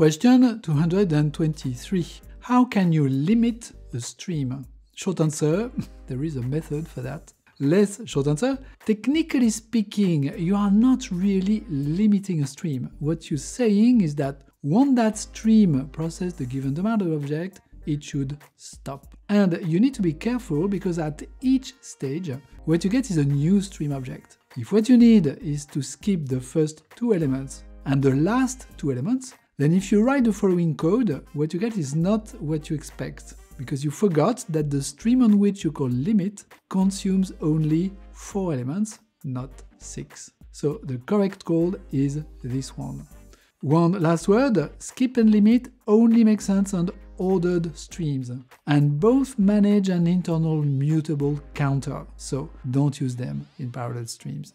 Question 223. How can you limit a stream? Short answer, there is a method for that. Less short answer, technically speaking, you are not really limiting a stream. What you're saying is that once that stream process the given demand of object, it should stop. And you need to be careful because at each stage, what you get is a new stream object. If what you need is to skip the first two elements and the last two elements, then if you write the following code, what you get is not what you expect, because you forgot that the stream on which you call limit consumes only 4 elements, not 6. So the correct code is this one. One last word, skip and limit only make sense on ordered streams, and both manage an internal mutable counter, so don't use them in parallel streams.